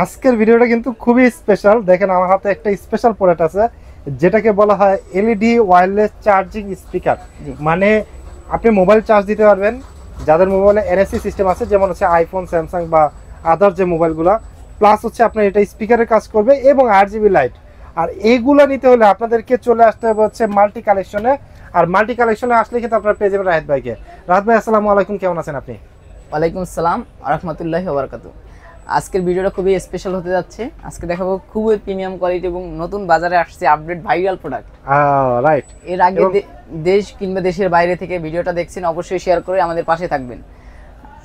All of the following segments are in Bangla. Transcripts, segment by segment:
আজকের ভিডিওটা কিন্তু খুবই স্পেশাল দেখেন আমার হাতে একটা স্পেশাল প্রোডাক্ট আছে যেটাকে বলা হয় এলইডি ওয়্যারলেস চার্জিং স্পিকার মানে আপনি মোবাইল চার্জ দিতে পারবেন। যাদের মোবাইলে এনএসসি সিস্টেম আছে যেমন হচ্ছে আইফোন স্যামসাং বা আদার যে মোবাইলগুলো প্লাস হচ্ছে আপনার এটা স্পিকারের কাজ করবে এবং আট জিবি লাইট আর এইগুলো নিতে হলে আপনাদেরকে চলে আসতে হবে হচ্ছে মাল্টি কালেকশনে আর মাল্টি কালেকশনে আসলে কিন্তু আপনার পেয়ে যাবেন রাহেদ ভাইকে। রাহেদ ভাই আসসালামু আলাইকুম। কেমন আছেন আপনি? ওয়ালাইকুম আসসালাম। রহমতুল্লাহি ওবরাকাতু আজকের ভিডিওটা খুবই স্পেশাল হতে যাচ্ছে। আজকে দেখাবো খুবই প্রিমিয়াম কোয়ালিটি এবং নতুন বাজারে আসছে আপডেট ভাইরাল প্রোডাক্ট রাইট এর আগে দেশ কিংবা দেশের বাইরে থেকে ভিডিওটা দেখছেন অবশ্যই শেয়ার করে আমাদের পাশে থাকবেন।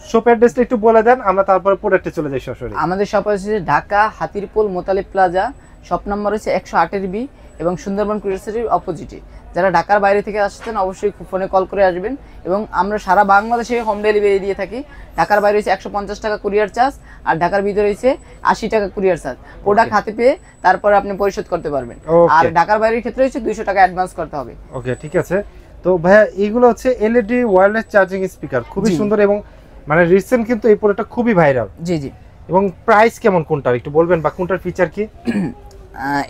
শপ অ্যাড্রেসটা একটু বলে দেন আমরা তারপরে প্রোডাক্টে চলে যাই সরাসরি। আমাদের শপ হচ্ছে Dhaka Hatirpul Motalib Plaza shop number হচ্ছে একশো আটের বি এবং সুন্দরবন কুরিয়ার অপোজিটে যারা ঢাকার বাইরে থেকে আসছেন অবশ্যই ফোনে কল করে আসবেন। এবং আমরা সারা বাংলাদেশে হোম ডেলিভারি দিয়ে থাকি। ঢাকার বাইরে হচ্ছে একশো পঞ্চাশ টাকা কুরিয়ার চার্জ আর ঢাকার ভিতরে হচ্ছে আশি টাকা কুরিয়ার চার্জ প্রোডাক্ট হাতে পেয়ে তারপরে আপনি পরিশোধ করতে পারবেন। আর ঢাকার বাইরের ক্ষেত্রে হচ্ছে দুইশো টাকা অ্যাডভান্স করতে হবে। ওকে ঠিক আছে। তো ভাইয়া এইগুলো হচ্ছে এলইডি ওয়্যারলেস চার্জিং স্পিকার খুবই সুন্দর এবং মানে রিসেন্ট কিন্তু এই প্রোডাক্টটা খুবই ভাইরাল জি জি। এবং প্রাইস কেমন কোনটার? একটু বলবেন বা কোনটার ফিচার কি?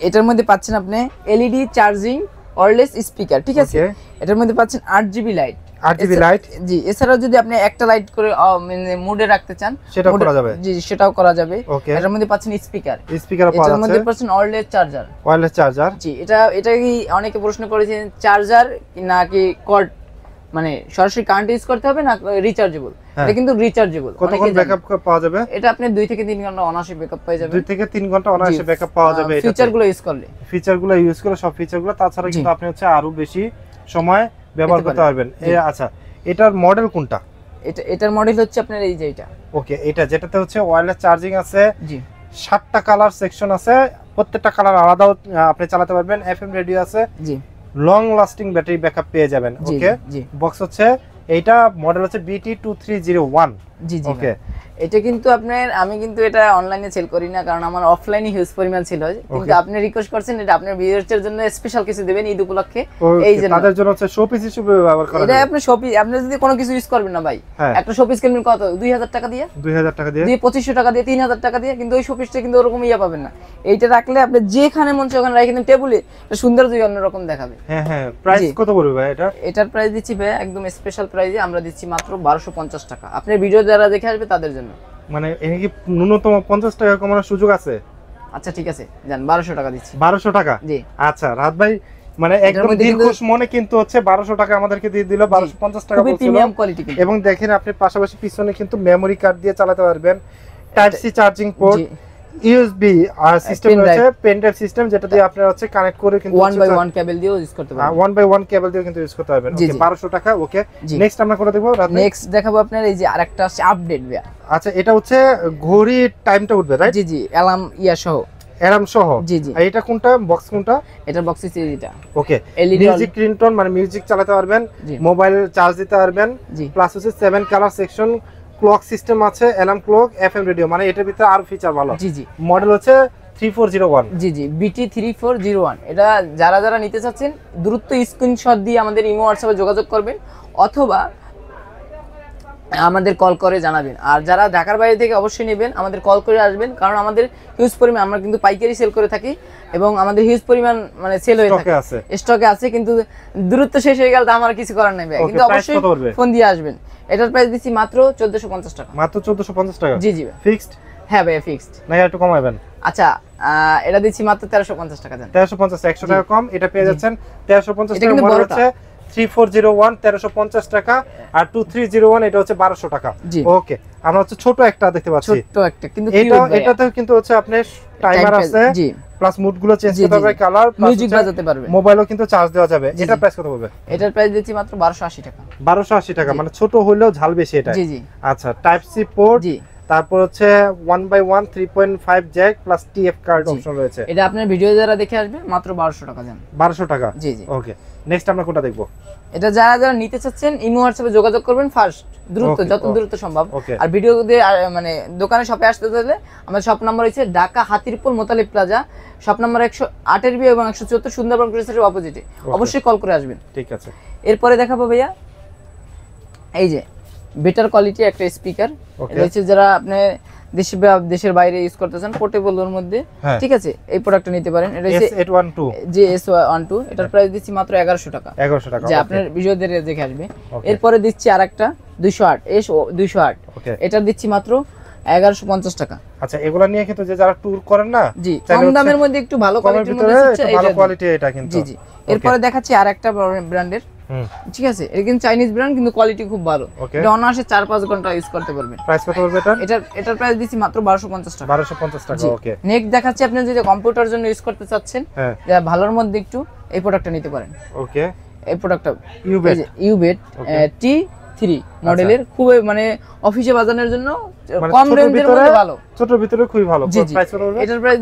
এটার মধ্যে পাচ্ছেন আপনি এলইডি চার্জিং ওয়্যারলেস স্পিকার ঠিক আছে? এটার মধ্যে পাচ্ছেন আট জিবি লাইট আট জিবি লাইট জি এছাড়াও যদি আপনি একটা লাইট করে মানে মুডে রাখতে চান সেটাও করা যাবে? জি জি, সেটাও করা যাবে। এটার মধ্যে পাচ্ছেন স্পিকার স্পিকার পাওয়া এটার মধ্যে পাচ্ছেন ওয়্যারলেস চার্জার ওয়্যারলেস চার্জার জি এটা এটা কি অনেকে প্রশ্ন করেছেন চার্জার নাকি কর্ড মানে সরাসরি কারেন্ট ইউজ করতে হবে না রিচার্জেবল হ্যাঁ। এটা কিন্তু রিচার্জেবল কতক্ষণ ব্যাকআপ পাওয়া যাবে? এটা আপনি দুই থেকে তিন ঘণ্টা অনায়াসে ব্যাকআপ পেয়ে যাবেন। দুই থেকে তিন ঘণ্টা অনায়াসে ব্যাকআপ পাওয়া যাবে এটাতে। ফিচারগুলো ইউজ করলে। ফিচারগুলো ইউজ করে সব ফিচারগুলো তাছাড়া কিন্তু আপনি হচ্ছে আরও বেশি সময় ব্যবহার করতে পারবেন। আচ্ছা এটার মডেল কোনটা? এটা এটার মডেল হচ্ছে আপনার এই যে এটা। ওকে এটা যেটাতে হচ্ছে ওয়্যারলেস চার্জিং আছে জি। সাতটা কালার সেকশন আছে প্রত্যেকটা কালার আলাদা আপনি চালাতে পারবেন এফএম রেডিও আছে জি। লং লাস্টিং ব্যাটারি ব্যাকআপ পেয়ে যাবেন ওকে বক্স হচ্ছে এইটা মডেল হচ্ছে BT two three zero one জি জি ওকে। এটা কিন্তু আপনার আমি কিন্তু এটা অনলাইনে সেল করি না কারণ আমার অফলাইনে হিউজ পরিমাণ ছিল কিন্তু আপনি রিকোয়েস্ট করছেন এটা আপনার ভিউয়ার্সের জন্য স্পেশাল কিছু দেবেন ঈদ উপলক্ষে। এই জন্য। তাদের জন্য হচ্ছে শো পিস হিসেবে ব্যবহার করা এটা আপনি শপি আপনি যদি কোনো কিছু ইউজ করবেন না ভাই হ্যাঁ। একটা শপিস কিনবেন কত? দুই হাজার টাকা দিয়ে? দুই হাজার টাকা দিয়ে। দিয়ে পঁচিশশো টাকা দিয়ে তিন হাজার টাকা দিয়ে কিন্তু ওই শপিসটা কিন্তু ওরকম ইয়ে পাবেন না। এইটা রাখলে আপনি যেখানে মন চায় ওখানে রাখে কিন্তু টেবুলে সৌন্দর্য অন্যরকম দেখাবে। হ্যাঁ হ্যাঁ প্রাইস কত পড়বে ভাই এটা? এটার প্রাইস দিচ্ছি ভাই একদম স্পেশাল প্রাইসে আমরা দিচ্ছি মাত্র বারোশো পঞ্চাশ টাকা। আপনার ভিডিও যারা দেখে আসবে তাদের জন্য। মানে এখানে কি ন্যূনতম পঞ্চাশ টাকা কমানোর সুযোগ আছে? আচ্ছা ঠিক আছে। যান বারোশো টাকা দিচ্ছি। বারোশো টাকা? জি। আচ্ছা রাত ভাই মানে একদম খুশ মনে কিন্তু হচ্ছে বারোশো টাকা আমাদেরকে দিয়ে দিল বারোশো পঞ্চাশ টাকা প্রিমিয়াম কোয়ালিটি এবং দেখেন আপনি পাশাপাশি পিছনে কিন্তু মেমোরি কার্ড দিয়ে চালাতে পারবেন। Type C charging port USB আর সিস্টেম রয়েছে পেন ড্রাইভ সিস্টেম যেটা দিয়ে আপনারা হচ্ছে কানেক্ট করে কিন্তু ওয়ান বাই ওয়ান কেবল দিয়েও ইউজ করতে পারবেন। ওয়ান বাই ওয়ান কেবল দিয়ে কিন্তু ইউজ করতে পারবেন। ওকে জি। বারোশো টাকা ওকে নেক্সট আমরা করে দেবো রাত। নেক্সট দেখাবো আপনার এই যে আরেকটা আছে আপডেট ভাইয়া। আচ্ছা এটা হচ্ছে ঘড়ি টাইমটা উঠবে রাইট জি জি অ্যালার্ম ইয়া সহ। অ্যারাম সহ। জি জি। আর এটা কোনটা? বক্স কোনটা? এটার বক্স হচ্ছে এটা ওকে মিউজিক রিংটোন মানে মিউজিক চালাতে পারবেন মোবাইল চার্জ দিতে পারবেন প্লাস হচ্ছে seven colour section clock system আছে অ্যালার্ম ক্লক এফএম রেডিও মানে এটার ভিতরে আরও ফিচার ভালো। জি জি। মডেল হচ্ছে থ্রি ফোর জিরো ওয়ান জি জি BT three four zero one এটা যারা যারা নিতে চাচ্ছেন দ্রুত স্ক্রিনশট দিয়ে আমাদের ইমো হোয়াটসঅ্যাপে যোগাযোগ করবেন অথবা আমাদের কল করে জানাবেন। আর যারা ঢাকার বাইরে থেকে অবশ্যই নেবেন আমাদের কল করে আসবেন কারণ আমাদের হিউজ পরিমাণ আমরা কিন্তু পাইকারি সেল করে থাকি এবং আমাদের হিউজ পরিমাণ মানে সেল হয়ে থাকে। স্টকে আছে কিন্তু দূরত্ব শেষ হয়ে গেল তো আমার কিছু করার নেই কিন্তু অবশ্যই ফোন দিয়ে আসবেন। এটার প্রাইস দিচ্ছি মাত্র চোদ্দশো পঞ্চাশ টাকা। মাত্র চোদ্দশো পঞ্চাশ টাকা? জি জি ফিক্সড হ্যাঁ ভাই ফিক্সড না একটু কমাবেন। আচ্ছা এটা দিচ্ছি মাত্র তেরোশো পঞ্চাশ টাকা দেন তেরোশো পঞ্চাশ একশো টাকা কম এটা পেয়ে যাচ্ছেন তেরোশো পঞ্চাশ এটা টাকা। কিন্তু হচ্ছে থ্রি ফোর জিরো ওয়ান তেরোশো পঞ্চাশ টাকা আর টু থ্রি জিরো ওয়ান এটা হচ্ছে বারোশো টাকা। ওকে আমরা হচ্ছে ছোট একটা দেখতে পাচ্ছি। ছোট্ট একটা কিন্তু এটা এটাতে কিন্তু হচ্ছে আপনার টাইমার Time আছে। প্লাস মুডগুলো চেঞ্জ করতে পারবে কালার মিউজিক বাজাতে পারবে। মোবাইলও কিন্তু চার্জ দেওয়া যাবে। এটা প্রাইস কত পড়বে? এটার প্রাইস দিচ্ছি মাত্র বারোশো আশি টাকা। বারোশো আশি টাকা মানে ছোট হলেও ঝাল বেশি এটা। জি জি। আচ্ছা টাইপ সি পোর্ট জি। তারপর হচ্ছে one by one three point five jack plus TF card option রয়েছে। এটা আপনার ভিডিও যারা দেখে আসবে মাত্র বারোশো টাকা দেন। বারোশো টাকা? জি জি। ওকে নেক্সট আমরা কোনটা দেখব? এটা যারা যারা নিতে চাচ্ছেন ইমো হোয়াটসঅ্যাপে যোগাযোগ করবেন ফার্স্ট দ্রুত যত দ্রুত সম্ভব। আর ভিডিও দিয়ে মানে দোকানে শপে আসতে চাইলে আমার শপ নাম্বার হচ্ছে Dhaka Hatirpul Motalib Plaza shop number একশো আটের বি এবং একশো চুয়াত্তর সুন্দরবন ক্রিসের অপোজিটে অবশ্যই কল করে আসবেন। ঠিক আছে। এরপরে দেখাবো ভাইয়া এই যে বেটার কোয়ালিটি একটা স্পিকার. এটা হচ্ছে যারা আপনি দেশে দেশের বাইরে ইউজ করতে চান পোর্টেবলের মধ্যে। হ্যাঁ। ঠিক আছে? এই প্রোডাক্টটা নিতে পারেন। এটা হচ্ছে S812 যে এস ওয়ান টু এটার প্রাইস দিচ্ছি মাত্র এগারোশো টাকা। 1100 টাকা যে আপনার ভিডিওদের দেখে আসবে. এরপরে দিচ্ছি আরেকটা দুইশো আট। এস দুইশো আট। ওকে এটার দিচ্ছি মাত্র এগারোশো পঞ্চাশ টাকা। আচ্ছা এগুলা নিয়ে কিন্তু যে যারা ট্যুর করেন না জি কম দামের মধ্যে একটু ভালো কোয়ালিটির মধ্যে ভালো কোয়ালিটি এটা কিন্তু। জি জি। এরপরে দেখাচ্ছি আরেকটা ব্র্যান্ডের ঠিক আছে? এটা কিন্তু চাইনিজ ব্র্যান্ড কিন্তু কোয়ালিটি খুব ভালো. এটা অনায়াসে চার পাঁচ ঘণ্টা ইউজ করতে পারবেন। প্রাইস কত পড়বে এটা এটার এটার প্রাইস দিচ্ছি মাত্র বারোশো পঞ্চাশ টাকা। 1250 টাকা ওকে নেক্সট দেখাচ্ছি আপনি যদি কম্পিউটার জন্য ইউজ করতে চাচ্ছেন হ্যাঁ। ভালোর মধ্যে একটু এই প্রোডাক্টটা নিতে পারেন। ওকে এই প্রোডাক্টটা ইউবেট ইউবেট টি থ্রি মডেলের খুবই মানে অফিসে বাজানোর জন্য মানে কম রেঞ্জের মধ্যে ভালো। ছোট ভিতরে খুবই ভালো। প্রাইস কত এটার প্রাইস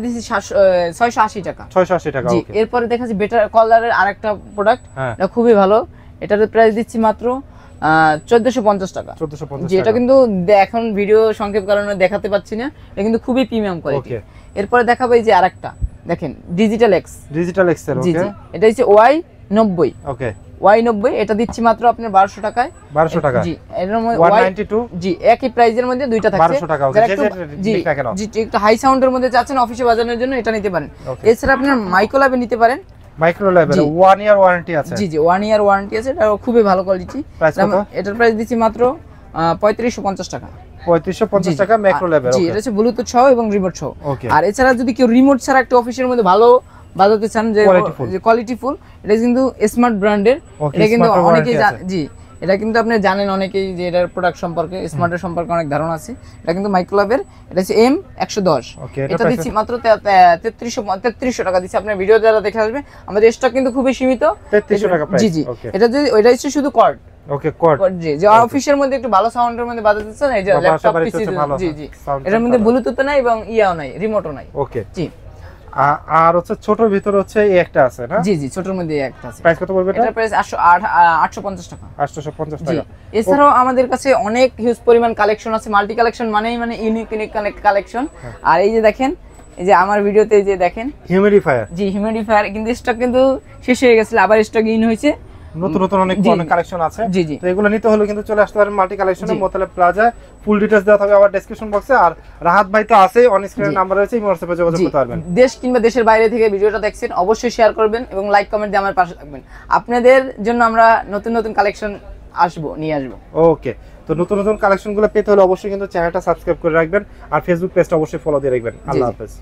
ছয়শো আশি টাকা। 680 টাকা ওকে এরপরে দেখাচ্ছি বেটার কলারের আরেকটা প্রোডাক্ট হ্যাঁ। এটা খুবই ভালো। এটার প্রাইস দিচ্ছি মাত্র চোদ্দশো পঞ্চাশ টাকা। 1450 জি কিন্তু এখন ভিডিও সংক্ষেপ কারণে দেখাতে পাচ্ছি না এটা কিন্তু খুবই প্রিমিয়াম কোয়ালিটি এরপরে দেখাবো এই যে আরেকটা দেখেন ডিজিটাল এক্স ডিজিটাল এক্সেল জি জি এটা হচ্ছে ওয়াই নব্বই। ওকে ওয়াই নব্বই এটা দিচ্ছি মাত্র আপনার বারোশো টাকায়। 1200 টাকা। জি এর মধ্যে জি একই প্রাইজের মধ্যে দুইটা থাকছে। 1200 টাকা, okay, যারা যে একটু- যে জি নিক না কেন। জি একটু হাই সাউন্ডের মধ্যে চাচ্ছেন অফিসে বাজানোর জন্য এটা নিতে পারেন। এছাড়া আপনার মাইক্রোল্যাবে নিতে পারেন। মাইক্রো লেভেল 1 ইয়ার ওয়ারেন্টি আছে। জি জি ওয়ান ইয়ার ওয়ারেন্টি আছে এটা খুবই ভালো কোয়ালিটি এটার প্রাইস দিচ্ছি মাত্র পঁয়ত্রিশশো পঞ্চাশ টাকা। জি, 3550 টাকা ম্যাক্রো লেভেল জি এটা হচ্ছে ব্লুটুথ সহ এবং রিমোট সহ। আর এছাড়া যদি কেউ রিমোট ছাড়া একটা অফিসের মধ্যে ভালো বাজাতে চান যে। কোয়ালিটি ফুল এটা কিন্তু স্মার্ট ব্র্যান্ডের এটা কিন্তু অনেকেই জি। এটা কিন্তু আপনি জানেন অনেকেই যে এটার প্রোডাক্ট সম্পর্কে স্মার্টের সম্পর্কে অনেক ধারণা আছে। এটা কিন্তু মাইক্রোলাভের এটা হচ্ছে এম একশো দশ। এটা দিচ্ছি মাত্র তেত্রিশশো তেত্রিশশো টাকা দিচ্ছি। আপনার ভিডিও যারা দেখে আসবে আমাদের স্টক কিন্তু খুবই সীমিত। 3300 টাকা জি জি। এটা যদি ওইটা হচ্ছে শুধু কর্ড ওকে কোড জি যে অফিসের মধ্যে একটু ভালো সাউন্ডের মধ্যে বাজাতে চান এই যে ল্যাপটপ পিসি জি জি। এটার মধ্যে। ব্লুটুথ নাই এবং ইয়াও নাই রিমোটও নাই। ওকে জি। আর হচ্ছে ছোট ভিতর হচ্ছে এই একটা আছে না? জি জি ছোটর মধ্যে একটা আছে। প্রাইস কত পড়বে এটা? প্রাইস আটশো আটশো পঞ্চাশ টাকা। 850 জি। টাকা। এছাড়াও আমাদের কাছে অনেক হিউজ পরিমাণ কালেকশন আছে মাল্টি কালেকশন মানেই মানে ইউনিক ইউনিক কালেকশন। আর এই যে দেখেন এই যে আমার ভিডিওতে যে দেখেন। হিউমিডিফায়ার জি হিউমিডিফায়ার কিন্তু স্টক কিন্তু শেষ হয়ে গেছে আবার স্টক ইন হয়েছে। নতুন নতুন অনেক অনেক কালেকশন আছে। জি জি। তো এগুলো নিতে হলে কিন্তু চলে আসতে পারেন মাল্টি কালেকশনে। মোতালে প্লাজা ফুল ডিটেইলস দেওয়া থাকবে আবার ডেসক্রিপশন বক্সে আর রাহাত ভাই তো আছে অন স্ক্রিনের জি। নাম্বার রয়েছে এই হোয়াটসঅ্যাপে যোগাযোগ করতে পারবেন। দেশ কিংবা দেশের বাইরে থেকে ভিডিওটা দেখছেন অবশ্যই শেয়ার করবেন এবং লাইক কমেন্ট দিয়ে আমার পাশে থাকবেন। আপনাদের জন্য আমরা নতুন নতুন কালেকশন আসব নিয়ে আসব। ওকে তো নতুন নতুন কালেকশনগুলো পেতে হলে অবশ্যই কিন্তু চ্যানেলটা সাবস্ক্রাইব করে রাখবেন। আর ফেসবুক পেজটা অবশ্যই ফলো দিয়ে রাখবেন। আল্লাহ। হাফেজ।